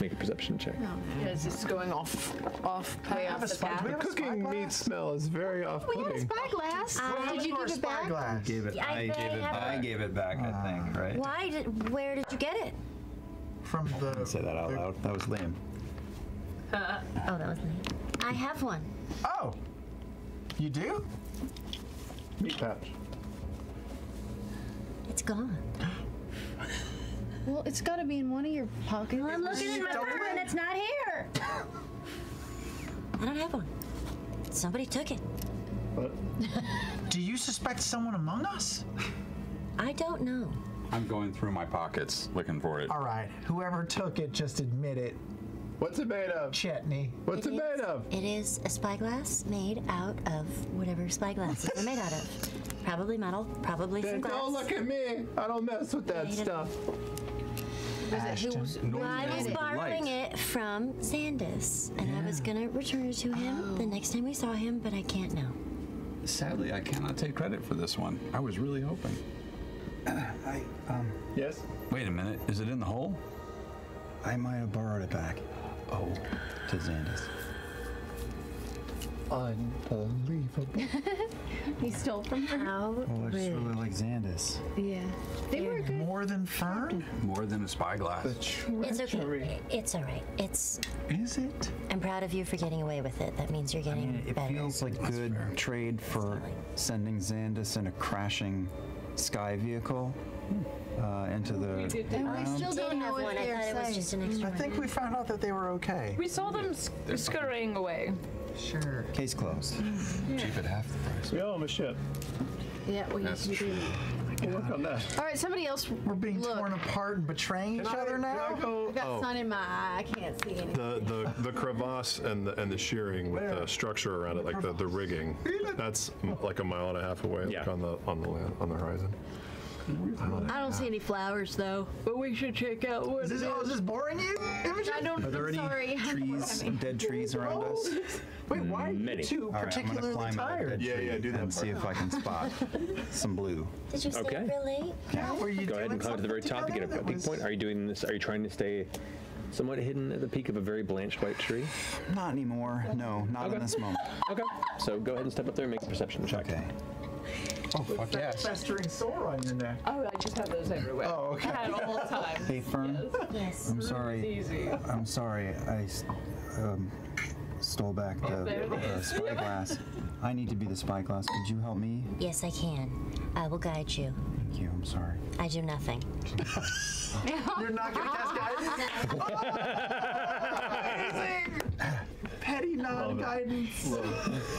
Make a perception check. Oh, no, because it's going off, off, way off have a the sponge? We The have a cooking spyglass? meat smell is very oh, off-putting. spyglass. Uh, did you give it back? Spyglass. Gave it. I I, gave it. have I gave it back. I think. Uh, right. Why did? Where did you get it? From the. Don't say that out loud. That was lame. Uh, oh, that was me. I have one. Oh. You do? Meat patch. It's gone. Well, it's got to be in one of your pockets. Well, I'm looking in my Stolen? room and it's not here. I don't have one. Somebody took it. Do you suspect someone among us? I don't know. I'm going through my pockets looking for it. All right. Whoever took it, just admit it. What's it made of? Chetney. What's it, It made is- of? It is a spyglass made out of whatever spyglasses are made out of. Probably metal, probably Then some glass. don't look at me. I don't mess with that Made of- stuff. Ashton. Well, I was borrowing it from Xandus, and I was gonna return it to him the next time we saw him, but I can't now. Sadly, I cannot take credit for this one. I was really hoping. I um. Yes? Wait a minute. Is it in the hole? I might have borrowed it back. Oh. To Xandus. Unbelievable. He stole from her. How Oh, I just rude. really like Xandus. Yeah. They were good. More than Fearne? More than a spyglass. It's okay. It's all right. It's. Is it? I'm proud of you for getting away with it. That means you're I getting mean, it better. feels like good trade for sending Xandus in a crashing sky vehicle uh, into the And we still don't know have one. if I they're thought it was safe. just an extra I think we found out that they were okay. We saw them sc- scurrying away. Sure. Case closed. Cheap at half the price. We owe him a ship. Yeah, we That's we do. We'll work on that. All right, somebody else. We're being look. torn apart and betraying each I- other now? I go? I got Oh. sun in my eye. I can't see anything. The, the the crevasse and the and the shearing with the structure around it, like the, the rigging, that's like a mile and a half away, like on the on the land, on the horizon. I don't see any flowers though, but we should check out what Is this, it oh, is is. this boring you? Imogen? I don't. Are there I'm any sorry. trees, dead trees around us? Wait, why are you Many. two All right, I'm particularly gonna climb out a tired? Yeah, tree yeah, do that and see if I can spot some blue. Did you stay Okay. up real late? Yeah, were you Go ahead doing and climb to the very something top to get a, together that peak was- point. Are you doing this? Are you trying to stay somewhat hidden at the peak of a very blanched white tree? Not anymore. No, not Okay. in this moment. Okay. So go ahead and step up there and make a perception check. Okay. Oh, fuck yes. Festering sore on your neck. Oh, I just have those everywhere. Oh, okay. I had it all the time. Hey, Fearne. Yes. I'm sorry. Easy. I'm sorry. I s- um, stole back the, there it the spyglass. I need to be the spyglass. Could you help me? Yes, I can. I will guide you. Thank you. I'm sorry. I do nothing. You're not gonna cast guidance? Amazing! Petty non-guidance.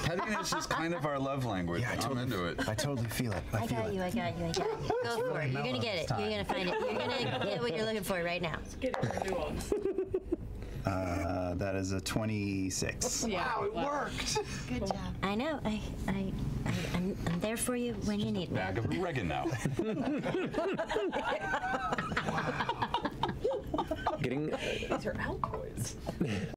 Pettiness is kind of our love language. Yeah, I I'm totally- into it. I totally feel it. I, I feel got it. you. I got you. I got you. Go for it. You're gonna get it. You're gonna find it. You're gonna get what you're looking for right now. Get a nuance. Uh, that is a 26. Wow, it worked. Good job. I know. I, I, I I'm, I'm there for you when you need me. Bag of oregano. Now. Getting These are alcohols.